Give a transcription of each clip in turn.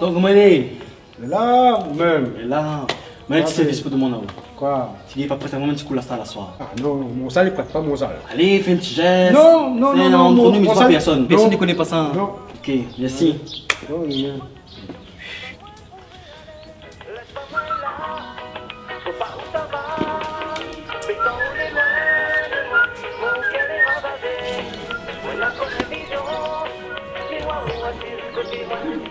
Donc, Mané, Là, même. et là, Mané, tu sais mais- ce que demande. Quoi? Tu n'es pas prêt à moment, tu coules la. Ah non, mon sale, il prête pas mon sale. Allez, fais un petit geste. Non, non, C'est non, non, Entre mon- nous, mais mon c'est pas salle- personne. Personne non. ne connaît pas ça. Non. Ok, merci. Non, non, non. Thank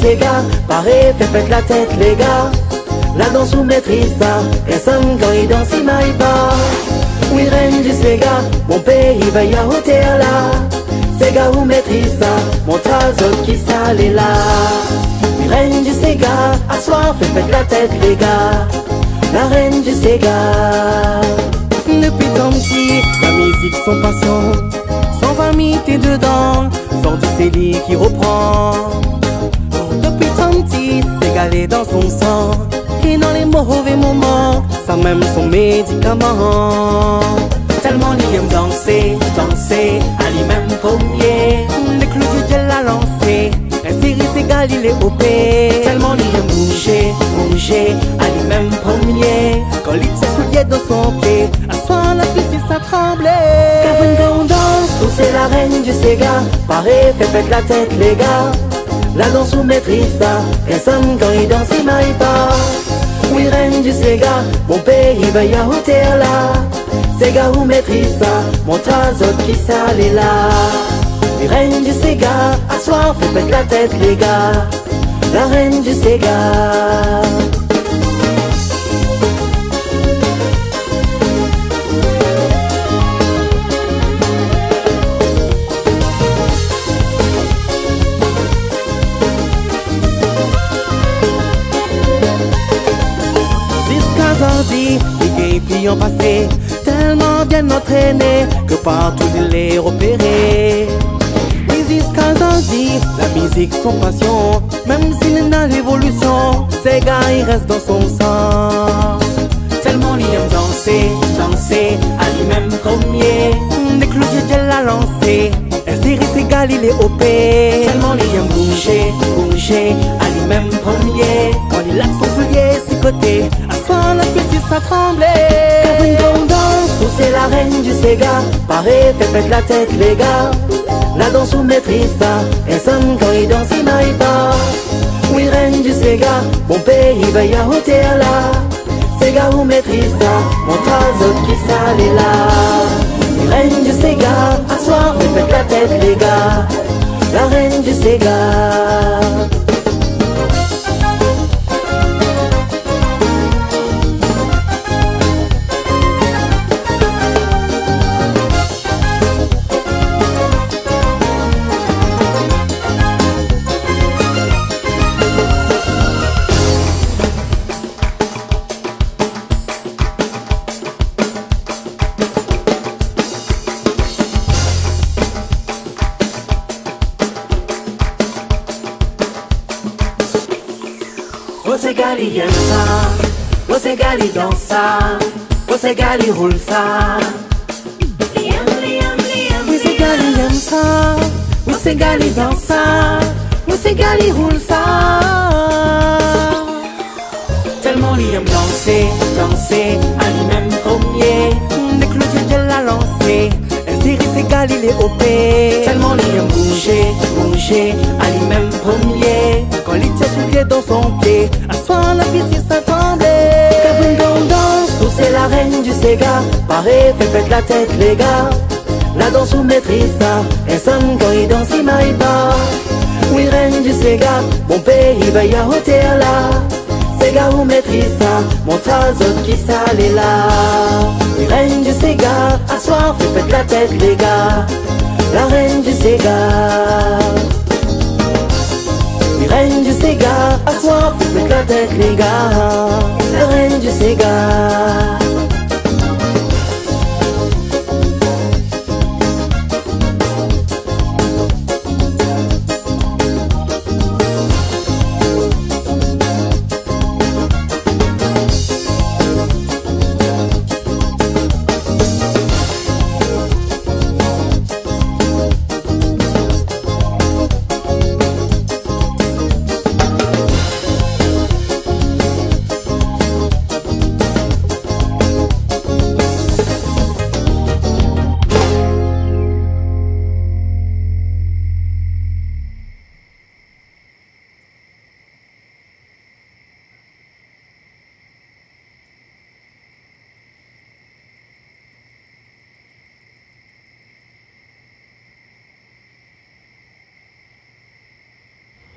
Sega Pareil, fait pète la tête les gars. La danse ou maîtrise ça Personne quand il danse il m'aille pas. Oui reine du Sega Mon pays va y hauteur là Sega ou maîtrise ça Mon trésor qui sale là. Oui reine du Sega À soir fait pète la tête les gars. La reine du Sega. Depuis tant petit, la musique son passion Sans t'es dedans, sort du qui reprend galé dans son sang. Et dans les mauvais moments, ça même son médicament. Tellement il aime danser, danser, à lui-même premier. Les clous du l'a lancé, un série c'est Galilée OP Tellement il aime bouger, bouger, à lui-même premier. Quand il ses souliers dans son pied, à soir la fille ça tremblait. Quand on danse, c'est la reine du Sega. Pareil, fait pète la tête les gars La danse ou maîtrise ça, personne quand il danse il m'aille pas. Oui reine du Sega, mon pays va y hauteur là. Sega ou maîtrise ça, mon trésor qui sale là. Oui reine du Sega, à soir fait pète la tête les gars. La reine du Sega passé Tellement bien entraîné que partout il les repéré. Jusqu'à Zardi, la musique son passion Même s'il est l'évolution Ces gars il reste dans son sang. Tellement il aime danser, danser À lui-même premier Des clous de l'a lancé série c'est Galilée OP Tellement il aime bouger, bouger À lui-même premier Quand il a son soulier ses côtés À la fille ça tremblait du Sega Pareil, fait pète la tête les gars. La danse ou maîtrise ça Personne quand il danse il m'aille pas. Oui reine du Sega. Mon pays va y hauteur là Sega ou maîtrise ça Mon trésor qui sale là. Reine du Sega. À soir, fait pète la tête les gars. La reine du Sega Ça, você gali danse ça, você gali roule ça. Você gali aime ça, você gali danse ça, você gali roule ça. Tellement aime danser, danser, lui-même premier. Des clous de l'a lancé, c'est Galilée OP. Tellement il aime bouger, bouger, à lui-même premier. Quand il tient sous pied dans son pied, du Sega. Pareil, fait pète la tête les gars. La danse ou maîtrise ça, personne quand il danse il m'aille pas. Oui reine du Sega, mon pays va y hauteur là. Sega ou maîtrise ça, mon trésor qui sale est là. Oui reine du Sega, à soir fait pète la tête les gars. la reine du Sega. Oui, reine du Sega, à soir, faites la tête les gars, la reine du Sega.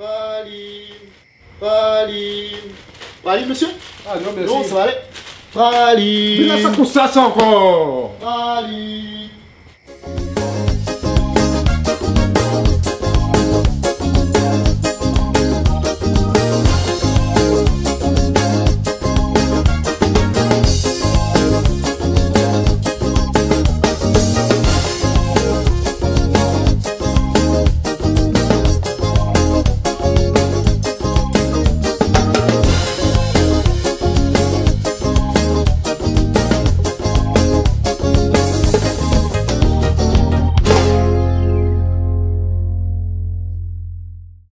Praline, praline, praline, monsieur Ah non, merci. Non, ça va aller. Praline, Mais là, ça coûte ça, ça encore. praline,